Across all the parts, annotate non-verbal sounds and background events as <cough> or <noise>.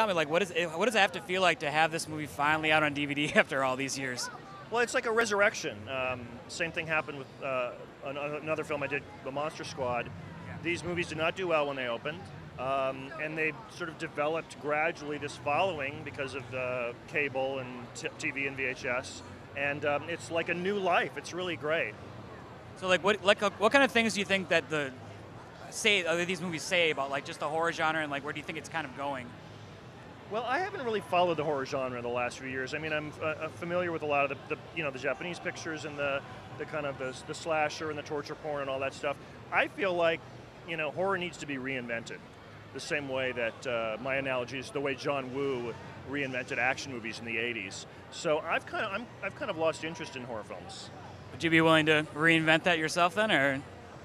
tell me, like, what is it, what does it have to feel like to have this movie finally out on DVD <laughs> after all these years? Well, it's like a resurrection. Um, same thing happened with uh, another film I did, The Monster Squad. These movies did not do well when they opened, um, and they sort of developed gradually this following because of uh, cable and t- TV and VHS. And um, it's like a new life. It's really great. So, like, what like uh, what kind of things do you think that the say these movies say about like just the horror genre and like where do you think it's kind of going? Well, I haven't really followed the horror genre in the last few years. I mean, I'm uh, uh, familiar with a lot of the, the, you know, the Japanese pictures and the, the kind of the, the slasher and the torture porn and all that stuff. I feel like, you know, horror needs to be reinvented, the same way that uh, my analogy is the way John Woo reinvented action movies in the '80s. So I've kind of, I'm, I've kind of lost interest in horror films. Would you be willing to reinvent that yourself then, or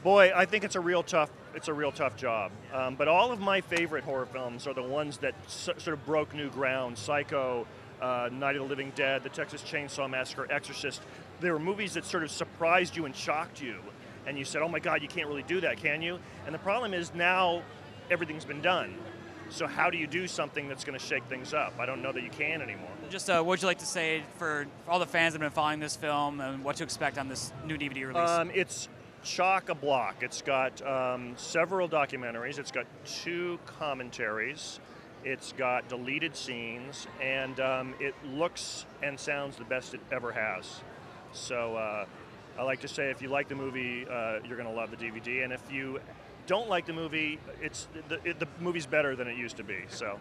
Boy, I think it's a real tough. It's a real tough job. Um, but all of my favorite horror films are the ones that s- sort of broke new ground. Psycho, uh, Night of the Living Dead, The Texas Chainsaw Massacre, Exorcist. They were movies that sort of surprised you and shocked you, and you said, "Oh my God, you can't really do that, can you?" And the problem is now everything's been done. So how do you do something that's going to shake things up? I don't know that you can anymore. just uh, what would you like to say for, for all the fans that have been following this film and what to expect on this new DVD release? Um, it's chock a block. It's got um, several documentaries. It's got two commentaries. It's got deleted scenes, and um, it looks and sounds the best it ever has. So uh, I like to say, if you like the movie, uh, you're going to love the DVD, and if you don't like the movie, it's the, it, the movie's better than it used to be. So.